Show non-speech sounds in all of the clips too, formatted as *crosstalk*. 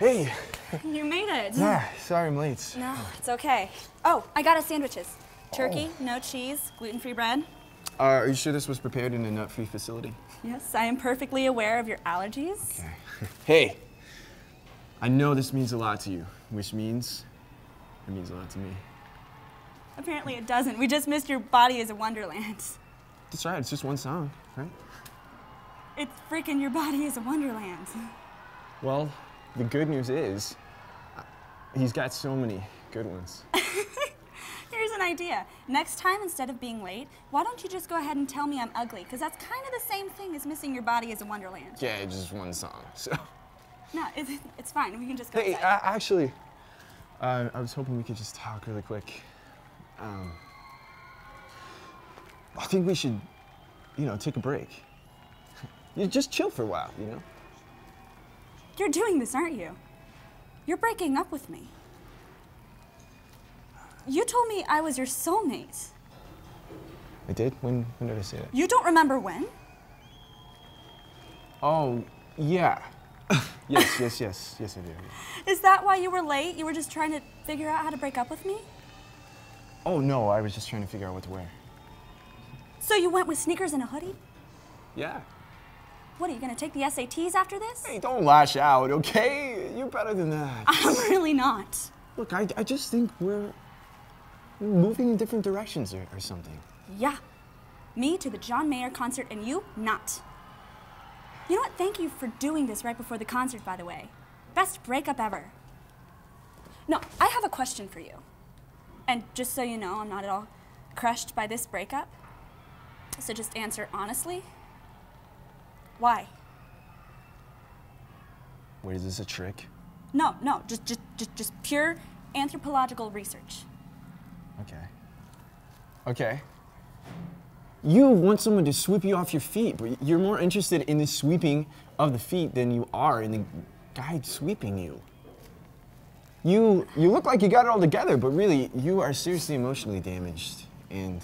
Hey. You made it. Yeah, sorry I'm late. No, it's okay. Oh, I got us sandwiches. Turkey, no cheese, gluten-free bread. Uh, are you sure this was prepared in a nut-free facility? Yes, I am perfectly aware of your allergies. Okay. *laughs* hey, I know this means a lot to you, which means it means a lot to me. Apparently it doesn't. We just missed your body as a wonderland. That's right, it's just one song, right? It's freaking your body is a wonderland. Well, the good news is he's got so many good ones. *laughs* Here's an idea. Next time, instead of being late, why don't you just go ahead and tell me I'm ugly? Because that's kind of the same thing as missing your body as a wonderland. Yeah, just one song. *laughs* So. No, it's, it's fine. We can just go Hey, uh, actually, uh, I was hoping we could just talk really quick. Um, I think we should, you know, take a break. *laughs* You just chill for a while, you know. You're doing this, aren't you? You're breaking up with me. You told me I was your soulmate. I did. When when did I say that? You don't remember when? Oh, yeah. *laughs* yes, yes, yes, yes, I do. Is that why you were late? You were just trying to figure out how to break up with me? Oh no, I was just trying to figure out what to wear. So you went with sneakers and a hoodie? Yeah. What, are you gonna take the SATs after this? Hey, don't lash out, okay? You're better than that. *laughs* I'm really not. Look, I, I just think we're moving in different directions or, or something. Yeah. Me to the John Mayer concert and you not. You know what? Thank you for doing this right before the concert, by the way. Best breakup ever. No, I have a question for you. And just so you know, I'm not at all crushed by this breakup. So just answer honestly. Why? Wait, is this a trick? No, no, just just just, just pure anthropological research. Okay. Okay. You want someone to sweep you off your feet, but you're more interested in the sweeping of the feet than you are in the guy sweeping you. You you look like you got it all together, but really you are seriously emotionally damaged and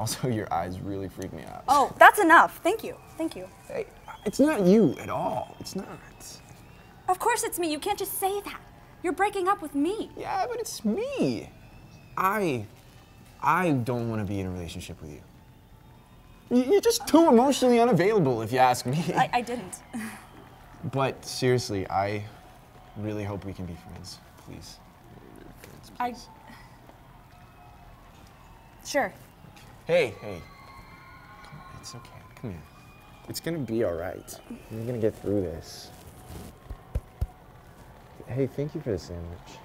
also your eyes really freak me out. Oh, that's enough. Thank you. Thank you. Hey, it's not you at all. It's not. Of course it's me. You can't just say that. You're breaking up with me. Yeah, but it's me. I I don't want to be in a relationship with you. You're just too emotionally unavailable, if you ask me. I, I didn't. *laughs* But seriously, I really hope we can be friends. Please. Friends, I. please. Sure. Hey, hey. It's okay. Come here. It's gonna be all right. You're gonna get through this. Hey, thank you for the sandwich.